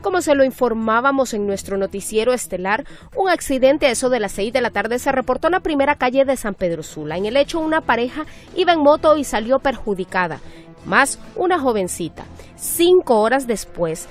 como se lo informábamos en nuestro noticiero estelar, un accidente a eso de las 6 de la tarde se reportó en la primera calle de San Pedro Sula. En el hecho, una pareja iba en moto y salió perjudicada, más una jovencita. Cinco horas después,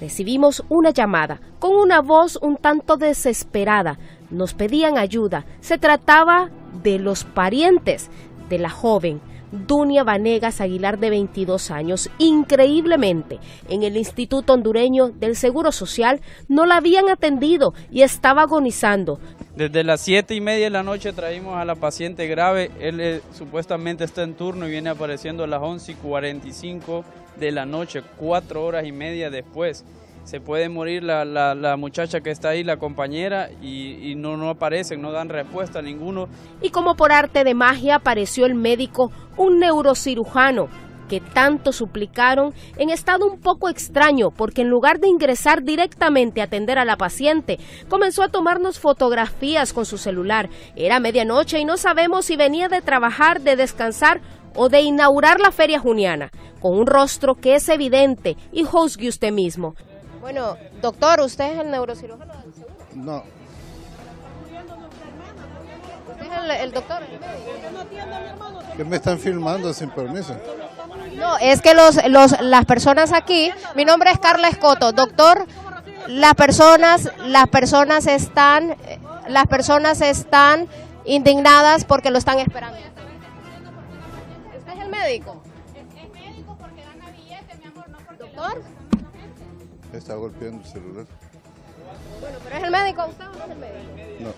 recibimos una llamada con una voz un tanto desesperada. Nos pedían ayuda. Se trataba de los parientes de la joven Dunia Vanegas Aguilar de 22 años. Increíblemente, en el Instituto Hondureño del Seguro Social no la habían atendido y estaba agonizando. Desde las 7 y media de la noche traímos a la paciente grave. Él eh, supuestamente está en turno y viene apareciendo a las 11 y 45 de la noche, cuatro horas y media después se puede morir la, la, muchacha que está ahí, la compañera, y, no, no aparecen, no dan respuesta a ninguno. Y como por arte de magia apareció el médico, un neurocirujano, que tanto suplicaron en estado un poco extraño, porque en lugar de ingresar directamente a atender a la paciente, comenzó a tomarnos fotografías con su celular. Era medianoche y no sabemos si venía de trabajar, de descansar o de inaugurar la feria juniana, con un rostro que es evidente y juzgue usted mismo. Bueno, doctor, ¿usted es el neurocirujano del seguro? No. ¿Usted es el, doctor? ¿Qué me están filmando sin permiso? No, es que los, los, las personas aquí, mi nombre es Carla Escoto, doctor, las personas, las personas están, las personas están indignadas porque lo están esperando. ¿Usted es el médico? Es médico porque gana billete, mi amor, no porque... ¿Doctor? Está golpeando el celular. Bueno, pero ¿es el médico usted o no es el médico? No.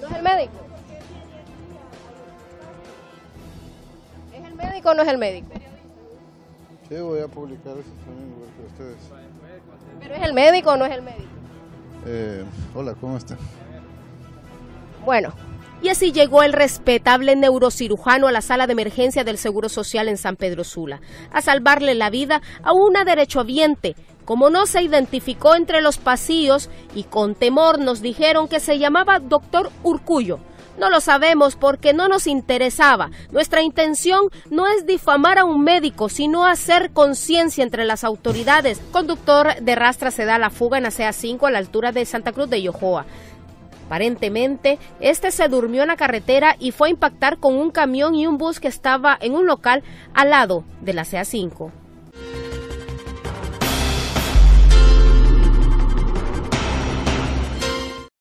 ¿No es el médico? ¿Es el médico o no es el médico? Sí, voy a publicar eso también igual que ustedes. ¿Pero es el médico o no es el médico? Eh, hola, ¿cómo está? Bueno, y así llegó el respetable neurocirujano a la sala de emergencia del Seguro Social en San Pedro Sula, a salvarle la vida a una derechohabiente. Como no se identificó entre los pasillos y con temor nos dijeron que se llamaba doctor Urcullo. No lo sabemos porque no nos interesaba. Nuestra intención no es difamar a un médico, sino hacer conciencia entre las autoridades. Conductor de rastra se da la fuga en la CA5 a la altura de Santa Cruz de Yojoa. Aparentemente, este se durmió en la carretera y fue a impactar con un camión y un bus que estaba en un local al lado de la CA5.